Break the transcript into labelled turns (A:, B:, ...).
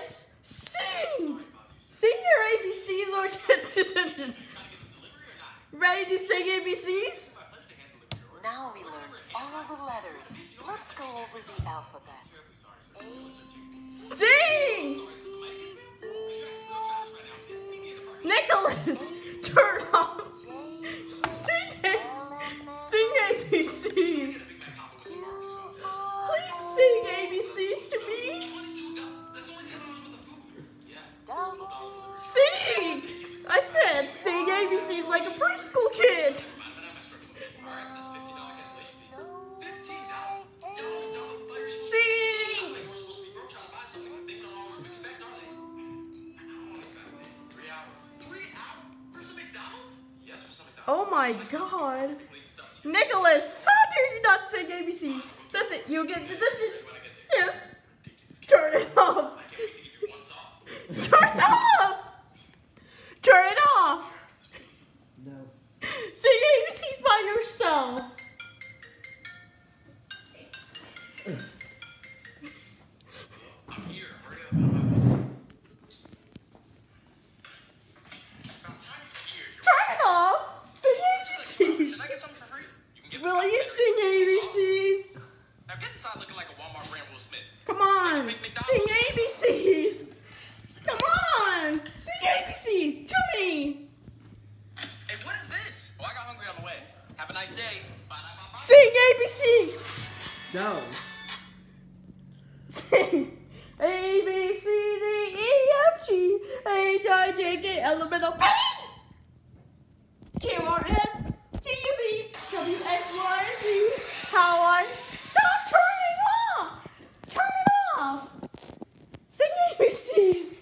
A: Nicholas, sing! Sing your ABCs or get detention. Ready to sing ABCs?
B: Now we learn all the letters. Let's go over the alphabet. A,
A: Sing! Nicholas, turn off. Sing it.
B: L, M, N,
A: Sing ABCs. Please sing ABCs to me. ABCs like a preschool kid. Oh my god. Nicholas, how dare you not sing ABCs? That's it, you'll get detention.
C: Have a nice day. Bye, bye, bye, bye.
A: Sing ABCs.
D: No.
A: Sing A B C D E F G H I J K L M N O P Q R S T U V W X Y Z. How I stop turning off. Turn it off. Sing ABCs?